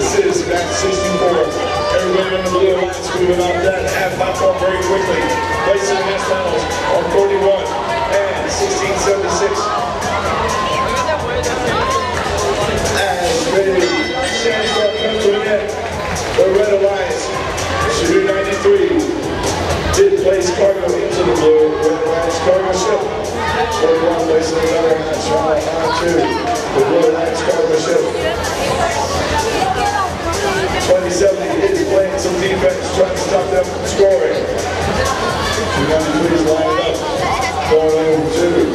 four. Everybody on the blue alliance moving off that HAB platform very quickly. Placing next panels on 41 and 1676. As Sandy Club comes to an. The Red Alliance, Sugar 93, did place cargo into the blue Red Alliance cargo ship. 41 placing another hatch on onto the Blue Alliance cargo ship. 2070 is playing some defense, trying to stop them from scoring. You got to please line up. Over two.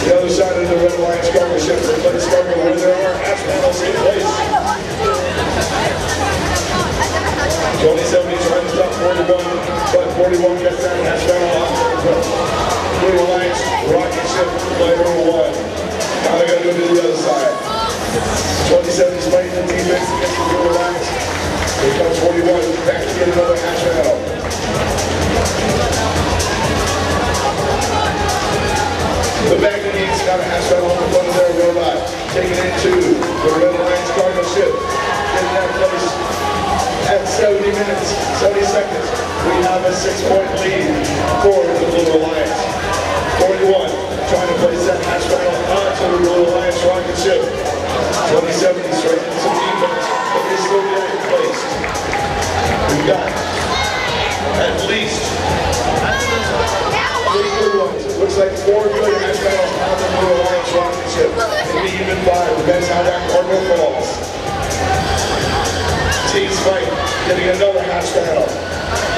The other side of the Red Alliance cargo ship is place cargo where there are panels in place. 2070 trying to stop 41, but 41 gets that hatch panel off. Blue Alliance rocket ship player number one. 41, back to get another. The got a on the taking it to the Red cargo ship. Getting that place at 70 minutes, 70 seconds. We have a six-point lead for the Blue Alliance. 41, trying to place that hatch panel onto the Blue Alliance rocket ship. 2070 straight like four good on the Blue Alliance rocket. Maybe even five, depends how that cargo falls. Teams fight, getting another hatch panel.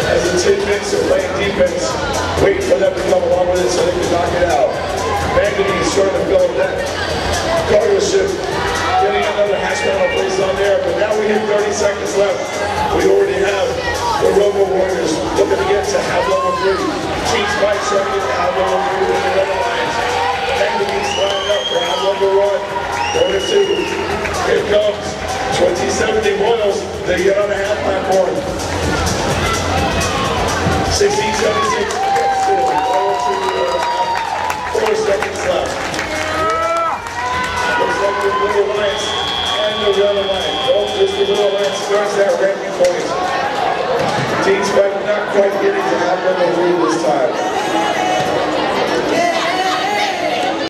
As the tidbits are playing defense, waiting for them to come along with it so they can knock it out. Manganese trying to fill that cargo ship, getting another hatch panel placed on there, but now we have 30 seconds left. We already have the Robo Warriors to get to HAB level three. To get to HAB level three with the Red Alliance. Manganese lining up for HAB level one. Going to two. Here comes 2070 Royals. They get on the HAB. 1676 gets to the Four seconds left. Looks like the Blue Alliance and the Red Alliance. Both just the Blue Alliance starts ranking point. Fight not quite getting to three this time.